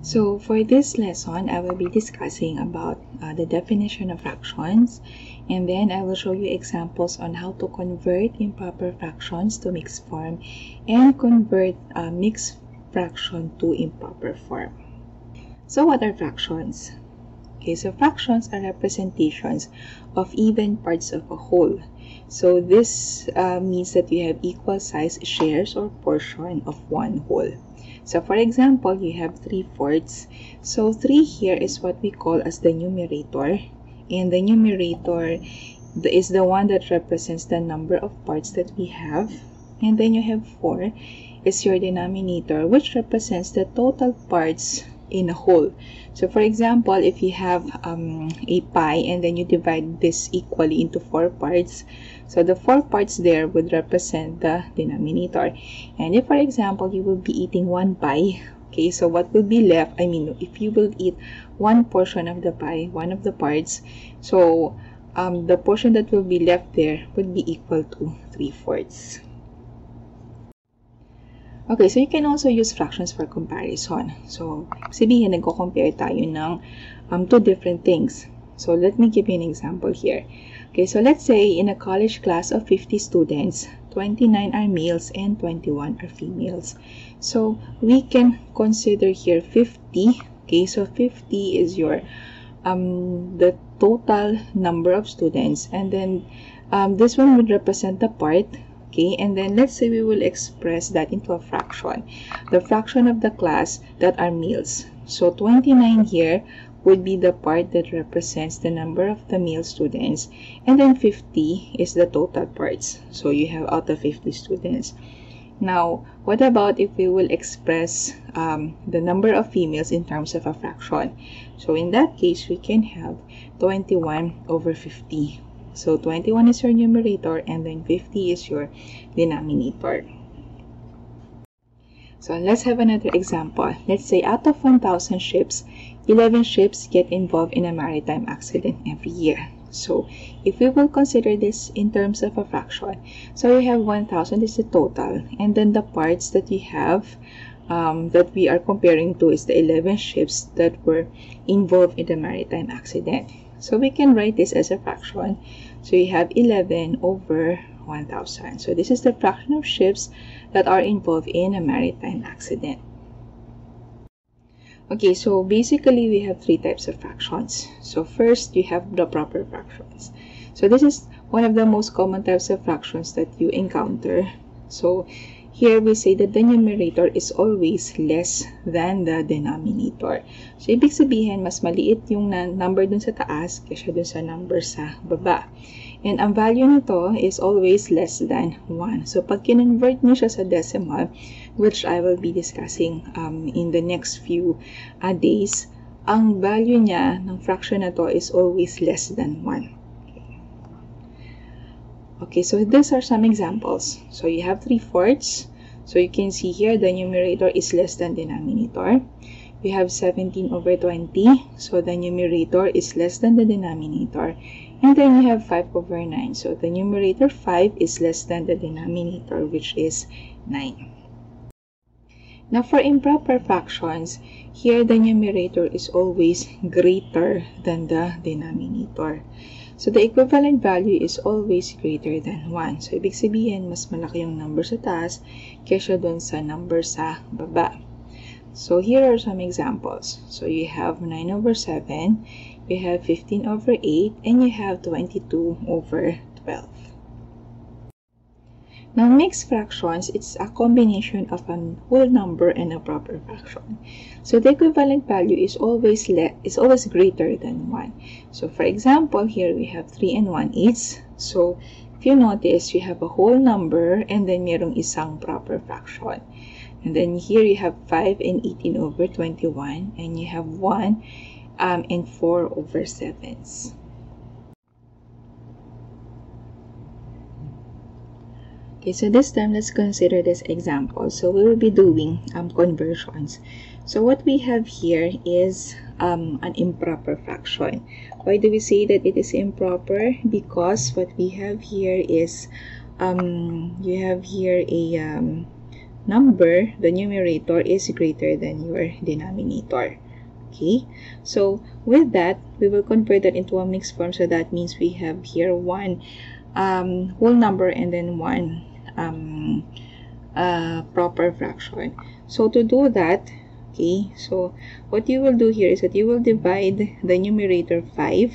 So for this lesson, I will be discussing about uh, the definition of fractions and then I will show you examples on how to convert improper fractions to mixed form and convert uh, mixed fraction to improper form. So what are fractions? Okay, so fractions are representations of even parts of a whole. So this uh, means that you have equal size shares or portion of one whole. So for example, you have 3 fourths. So 3 here is what we call as the numerator. And the numerator is the one that represents the number of parts that we have. And then you have 4 is your denominator, which represents the total parts in a whole. So for example, if you have um, a pie and then you divide this equally into four parts, so the four parts there would represent the denominator. And if for example, you will be eating one pie, okay, so what will be left, I mean, if you will eat one portion of the pie, one of the parts, so um, the portion that will be left there would be equal to 3 fourths. Okay, so you can also use fractions for comparison. So, sabihin, nagko-compare tayo ng um, two different things. So, let me give you an example here. Okay, so let's say in a college class of 50 students, 29 are males and 21 are females. So, we can consider here 50. Okay, so 50 is your um, the total number of students. And then, um, this one would represent the part okay and then let's say we will express that into a fraction the fraction of the class that are males so 29 here would be the part that represents the number of the male students and then 50 is the total parts so you have out of 50 students now what about if we will express um, the number of females in terms of a fraction so in that case we can have 21 over 50 so 21 is your numerator and then 50 is your denominator. So let's have another example. Let's say out of 1,000 ships, 11 ships get involved in a maritime accident every year. So if we will consider this in terms of a fraction, so we have 1,000 is the total and then the parts that we have um, that we are comparing to is the 11 ships that were involved in the maritime accident. So we can write this as a fraction. So you have 11 over 1,000. So this is the fraction of ships that are involved in a maritime accident. Okay, so basically we have three types of fractions. So first, you have the proper fractions. So this is one of the most common types of fractions that you encounter. So Here, we say that the numerator is always less than the denominator. So, ibig sabihin, mas maliit yung number dun sa taas kaysa dun sa number sa baba. And ang value nito is always less than 1. So, pag kinonvert nyo siya sa decimal, which I will be discussing um, in the next few uh, days, ang value niya ng fraction na to is always less than 1. Okay, so these are some examples. So you have 3 fourths. So you can see here the numerator is less than denominator. We have 17 over 20. So the numerator is less than the denominator. And then you have 5 over 9. So the numerator 5 is less than the denominator which is 9. Now for improper fractions, here the numerator is always greater than the denominator. So, the equivalent value is always greater than 1. So, ibig sabihin, mas malaki yung number sa taas kesa dun sa number sa baba. So, here are some examples. So, you have 9 over 7, you have 15 over 8, and you have 22 over 12. Now, mixed fractions, it's a combination of a whole number and a proper fraction. So, the equivalent value is always is always greater than 1. So, for example, here we have 3 and 1 eighths. So, if you notice, you have a whole number and then merong isang proper fraction. And then here you have 5 and 18 over 21 and you have 1 um, and 4 over 7s. Okay, so this time let's consider this example. So we will be doing um, conversions. So what we have here is um, an improper fraction. Why do we say that it is improper? Because what we have here is um, you have here a um, number, the numerator, is greater than your denominator. Okay, so with that, we will convert that into a mixed form. So that means we have here one um, whole number and then one um, uh, proper fraction. So to do that, okay, so what you will do here is that you will divide the numerator 5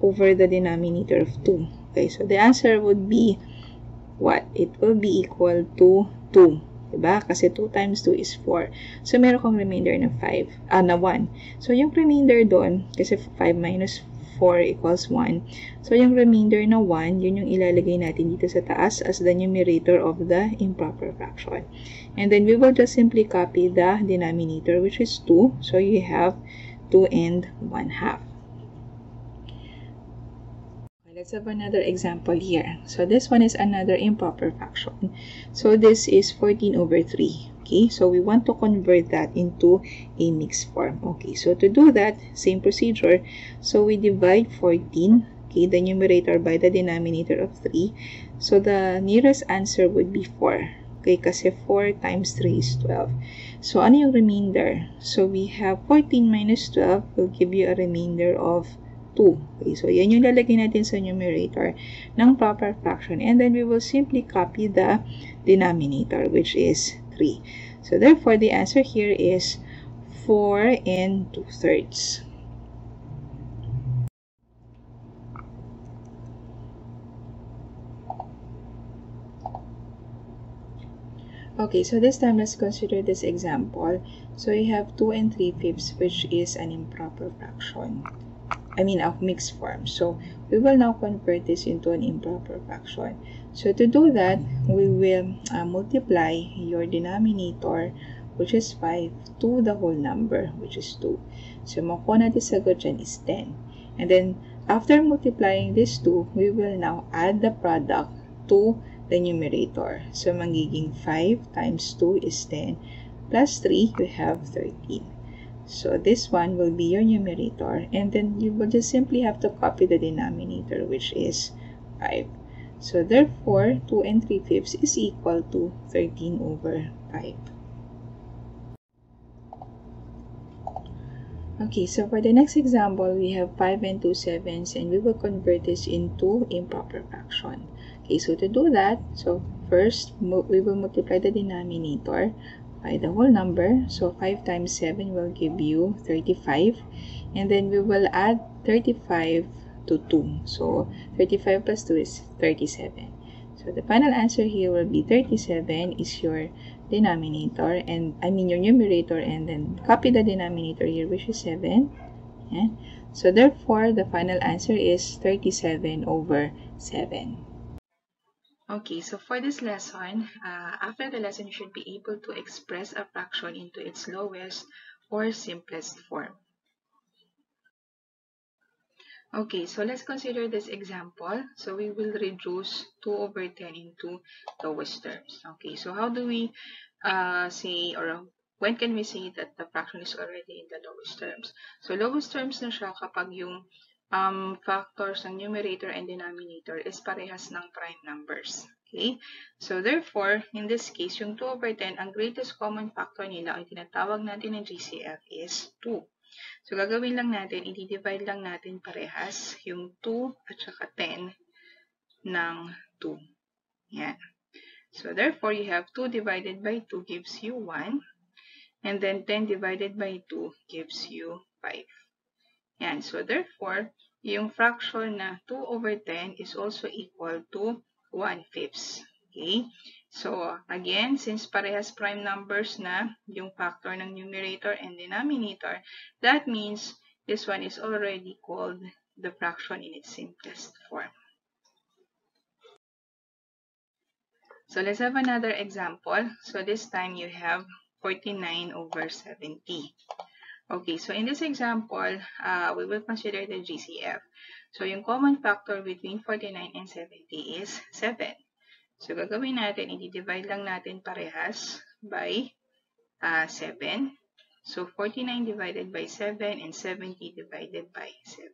over the denominator of 2. Okay, so the answer would be what? It will be equal to 2. Diba? Kasi 2 times 2 is 4. So, meron kong remainder na 5, ah, na 1. So, yung remainder doon, kasi 5 minus 4 equals 1. So, yung remainder na 1, yun yung ilalagay natin dito sa taas as the numerator of the improper fraction. And then, we will just simply copy the denominator, which is 2. So, you have 2 and 1 half. Let's have another example here. So this one is another improper fraction. So this is 14 over 3. Okay, so we want to convert that into a mixed form. Okay, so to do that, same procedure. So we divide 14, okay, the numerator by the denominator of 3. So the nearest answer would be 4. Okay, kasi 4 times 3 is 12. So ano yung remainder? So we have 14 minus 12 will give you a remainder of 2. Okay, so yan yung lalagay natin sa numerator ng proper fraction. And then we will simply copy the denominator, which is 3. So therefore, the answer here is 4 and 2 thirds. Okay, so this time let's consider this example. So you have 2 and 3 fifths, which is an improper fraction. I mean of mixed form. So we will now convert this into an improper fraction. So to do that, we will uh, multiply your denominator, which is 5, to the whole number, which is 2. So makuha natin sagot dyan is 10. And then, after multiplying this 2, we will now add the product to the numerator. So magiging 5 times 2 is 10, plus 3, we have 13. So this one will be your numerator and then you will just simply have to copy the denominator which is 5. So therefore 2 and 3 fifths is equal to 13 over 5. Okay, so for the next example, we have 5 and 2 sevenths and we will convert this into improper fraction. Okay, so to do that, so first we will multiply the denominator by the whole number. So 5 times 7 will give you 35. And then we will add 35 to 2. So 35 plus 2 is 37. So the final answer here will be 37 is your denominator and I mean your numerator and then copy the denominator here which is 7. Yeah. So therefore the final answer is 37 over 7. Okay, so for this lesson, uh, after the lesson, you should be able to express a fraction into its lowest or simplest form. Okay, so let's consider this example. So we will reduce 2 over 10 into lowest terms. Okay, so how do we uh, say or when can we say that the fraction is already in the lowest terms? So lowest terms na siya kapag yung um, factors ng numerator and denominator is parehas ng prime numbers. Okay? So, therefore, in this case, yung 2 over 10, ang greatest common factor nila, ang tinatawag natin ng GCF is 2. So, gagawin lang natin, i-divide lang natin parehas yung 2 at saka 10 ng 2. Yan. So, therefore, you have 2 divided by 2 gives you 1. And then 10 divided by 2 gives you 5. Yan. So, therefore, yung fraction na 2 over 10 is also equal to 1 fifths. Okay? So, again, since parehas prime numbers na yung factor ng numerator and denominator, that means this one is already called the fraction in its simplest form. So, let's have another example. So, this time you have 49 over 70. Okay, so in this example, uh, we will consider the GCF. So, yung common factor between 49 and 70 is 7. So, gagawin natin, i-divide lang natin parehas by uh, 7. So, 49 divided by 7 and 70 divided by 7.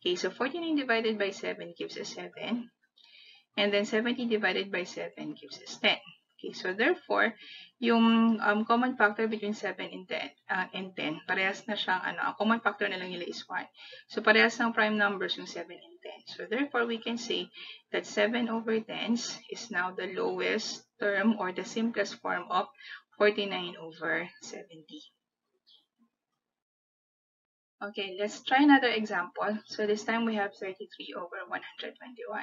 Okay, so 49 divided by 7 gives us 7. And then 70 divided by 7 gives us 10. Okay, so therefore, yung um, common factor between 7 and 10, uh, and 10, parehas na siyang, ano, ang common factor na lang nila is 1. So, parehas ng prime numbers yung 7 and 10. So, therefore, we can say that 7 over 10 is now the lowest term or the simplest form of 49 over 70. Okay, let's try another example. So this time we have 33 over 121.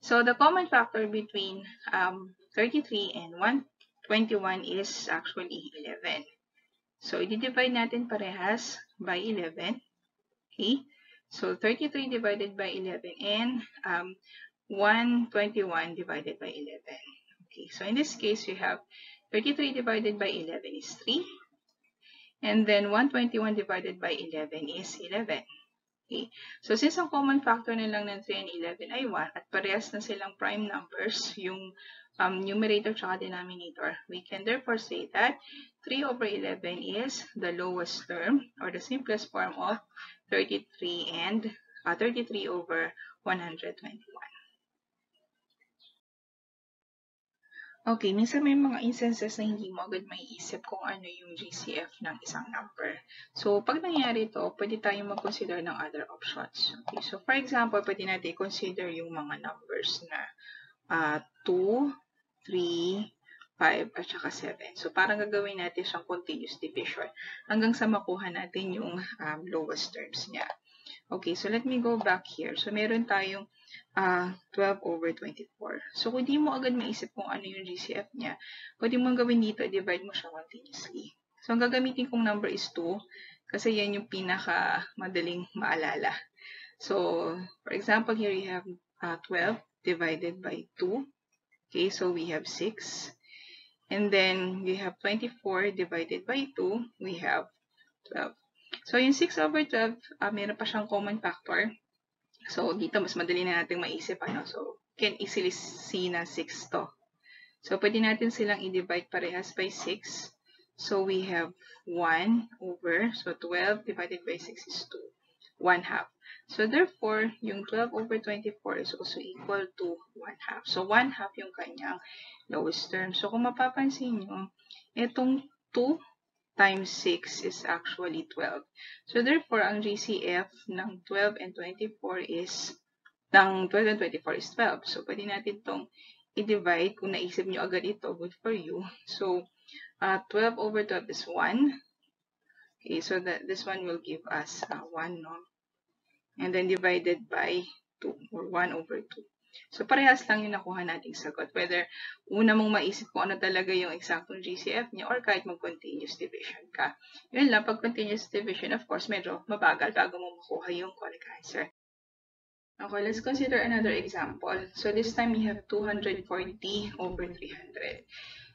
So the common factor between um, 33 and 121 is actually 11. So i-divide natin parehas by 11. Okay, so 33 divided by 11 and um, 121 divided by 11. Okay, so in this case you have 33 divided by 11 is 3. And then 121 divided by 11 is 11. Okay. So since ang common factor na lang ng 3 and 11 ay 1 at parehas na silang prime numbers, yung um, numerator at denominator, we can therefore say that 3 over 11 is the lowest term or the simplest form of 33 and uh, 33 over 121. Okay, minsan may mga instances na hindi mo agad maiisip kung ano yung GCF ng isang number. So, pag nangyari ito, pwede tayong mag-consider ng other options. Okay, so for example, pwede natin consider yung mga numbers na uh, 2, 3, 5, at saka 7. So, parang gagawin natin siyang continuous division hanggang sa makuha natin yung um, lowest terms niya. Okay, so let me go back here. So, meron tayong uh, 12 over 24. So, kung di mo agad maisip kung ano yung GCF niya, pwede mong gawin dito, divide mo siya continuously. So, ang gagamitin kong number is 2 kasi yan yung pinaka madaling maalala. So, for example, here you have uh, 12 divided by 2. Okay, so we have 6. And then, we have 24 divided by 2. We have 12. So, yung 6 over 12, uh, meron pa siyang common factor. So, dito mas madali na natin maisip. Ano? So, can easily see na 6 to. So, pwede natin silang i-divide parehas by 6. So, we have 1 over, so 12 divided by 6 is 2. 1 half. So, therefore, yung 12 over 24 is also equal to 1 half. So, 1 half yung kanyang lowest term. So, kung mapapansin nyo, itong 2 times 6 is actually 12. So, therefore, ang GCF ng 12 and 24 is, ng 12 and 24 is 12. So, pwede natin itong i-divide. Kung naisip nyo agad ito, good for you. So, uh, 12 over 12 is 1. Okay, so that this one will give us uh, 1, no? And then divided by 2, or 1 over 2. So, parehas lang yung nakuha nating sagot. Whether una mong maisip kung ano talaga yung exactong GCF niya or kahit mag-continuous division ka. Yun lang, pag continuous division, of course, medyo mabagal bago mo makuha yung correct answer. Okay, let's consider another example. So, this time we have 240 over 300.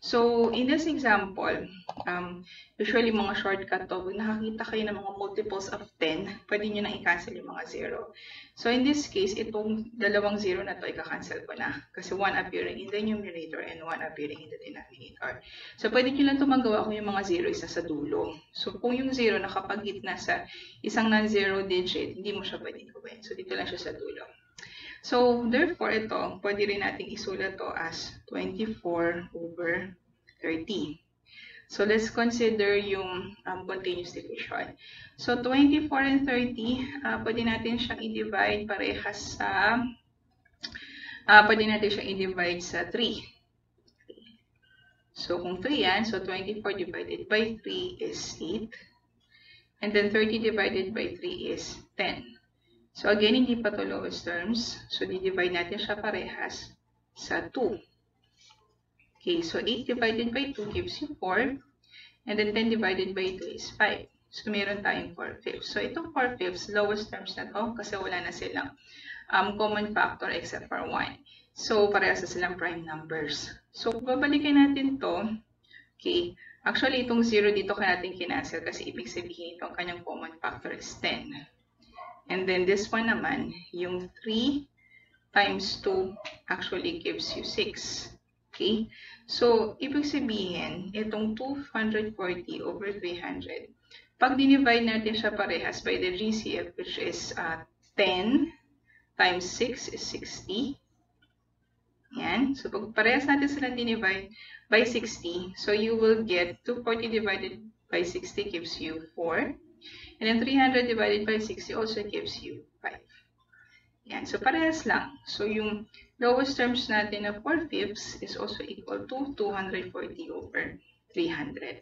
So, in this example, um, usually mga shortcut to, pag nakakita kayo ng mga multiples of 10, pwede nyo na i-cancel yung mga 0. So, in this case, itong dalawang 0 na to, i-cancel ko na. Kasi 1 appearing in the numerator and 1 appearing in the denominator. So, pwede nyo lang ito magawa kung yung mga 0 isa sa dulo. So, kung yung 0 nakapagitna sa isang non-zero digit, hindi mo siya pwede gawin. So, dito lang siya sa dulo. So, therefore, ito, pwede rin nating isulat to as 24 over 30. So, let's consider yung um, continuous division. So, 24 and 30, uh, pwede natin siyang i-divide parehas sa, uh, pwede natin siyang i-divide sa 3. So, kung 3 yan, so 24 divided by 3 is 8. And then 30 divided by 3 is 10. So again, hindi pa to lowest terms. So di-divide natin siya parehas sa 2. Okay, so 8 divided by 2 gives you 4. And then 10 divided by 2 is 5. So meron tayong 4 fifths. So itong 4 fifths, lowest terms na to kasi wala na silang um, common factor except for 1. So parehas na silang prime numbers. So babalikan natin to, okay, actually itong 0 dito kaya natin kinancel kasi ibig sabihin itong kanyang common factor is 10. And then this one naman, yung 3 times 2 actually gives you 6. Okay? So, ibig sabihin, itong 240 over 300, pag dinivide natin siya parehas by the GCF, which is uh, 10 times 6 is 60. Yan. So, pag parehas natin silang dinivide by 60, so you will get 240 divided by 60 gives you 4. And then 300 divided by 60 also gives you 5. Yan. So, parehas lang. So, yung lowest terms natin na 4 fifths is also equal to 240 over 300.